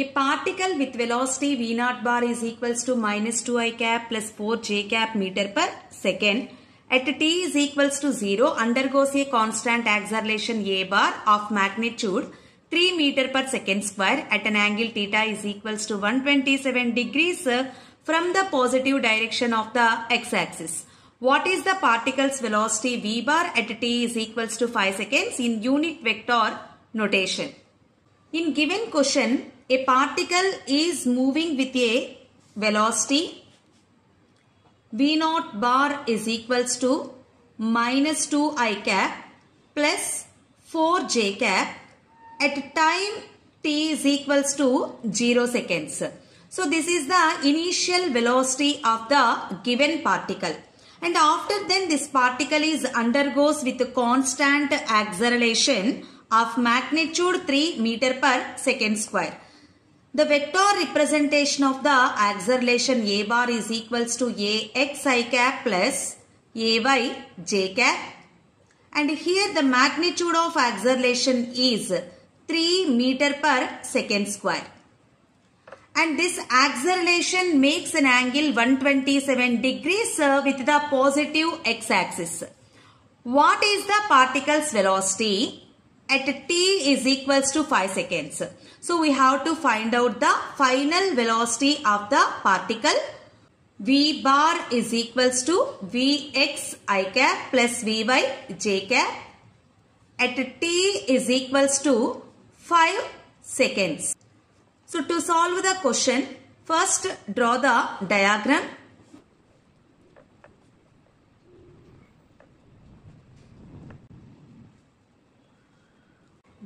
A particle with velocity v naught bar is equals to minus 2i cap plus 4 j cap meter per second at t is equals to 0 undergoes a constant acceleration a bar of magnitude 3 meter per second square at an angle theta is equals to 127 degrees uh, from the positive direction of the x-axis. What is the particle's velocity v bar at t is equals to 5 seconds in unit vector notation? In given question, a particle is moving with a velocity v naught bar is equals to minus 2 i cap plus 4 j cap at time t is equals to 0 seconds. So this is the initial velocity of the given particle. And after then this particle is undergoes with constant acceleration of magnitude 3 meter per second square. The vector representation of the acceleration a bar is equals to a x i cap plus a y j cap. And here the magnitude of acceleration is 3 meter per second square. And this acceleration makes an angle 127 degrees with the positive x-axis. What is the particle's velocity? At t is equals to 5 seconds. So we have to find out the final velocity of the particle. V bar is equals to Vx i cap plus Vy j cap. At t is equals to 5 seconds. So to solve the question, first draw the diagram.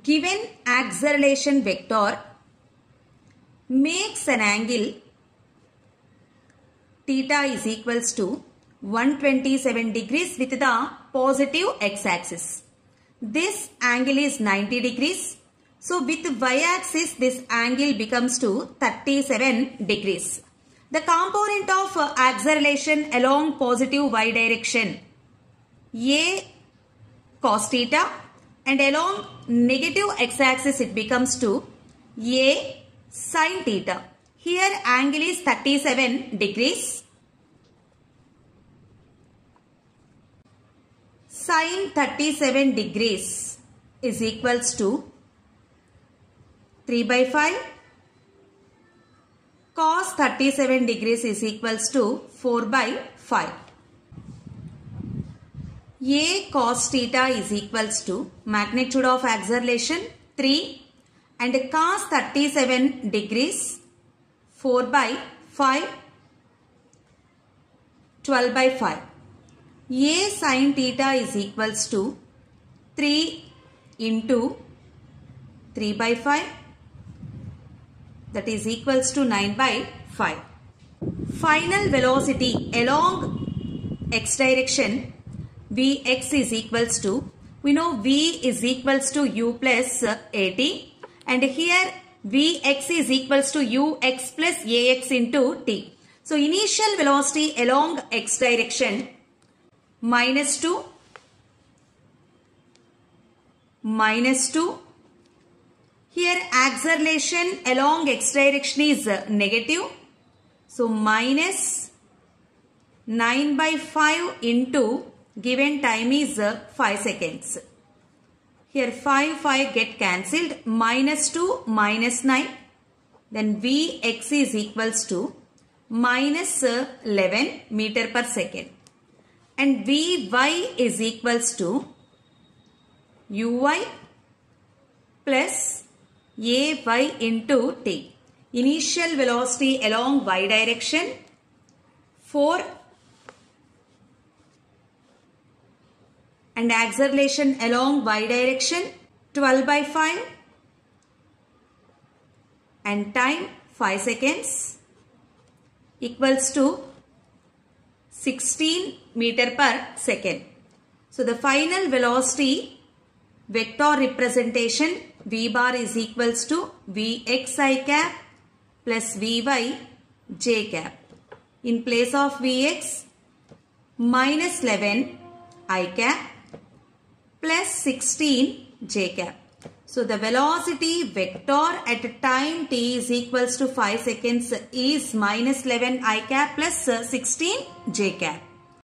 Given acceleration vector makes an angle theta is equals to 127 degrees with the positive x-axis. This angle is 90 degrees. So with y-axis this angle becomes to 37 degrees. The component of acceleration along positive y direction a cos theta and along negative x-axis it becomes to a sin theta. Here angle is 37 degrees. Sin 37 degrees is equals to 3 by 5. Cos 37 degrees is equals to 4 by 5. A cos theta is equals to magnitude of acceleration 3 and cos 37 degrees 4 by 5 12 by 5. A sin theta is equals to 3 into 3 by 5 that is equals to 9 by 5. Final velocity along x direction Vx is equals to, we know V is equals to U plus AT and here Vx is equals to Ux plus Ax into T. So initial velocity along x direction minus 2 minus 2 here acceleration along x direction is negative. So minus 9 by 5 into given time is uh, 5 seconds. Here 5 5 get cancelled minus 2 minus 9 then Vx is equals to minus uh, 11 meter per second and Vy is equals to Uy plus Ay into t. Initial velocity along y direction 4 and acceleration along y direction 12 by 5 and time 5 seconds equals to 16 meter per second. So the final velocity vector representation v bar is equals to vx i cap plus vy j cap. In place of vx minus 11 i cap plus 16 j cap. So the velocity vector at time t is equals to 5 seconds is minus 11 i cap plus uh, 16 j cap.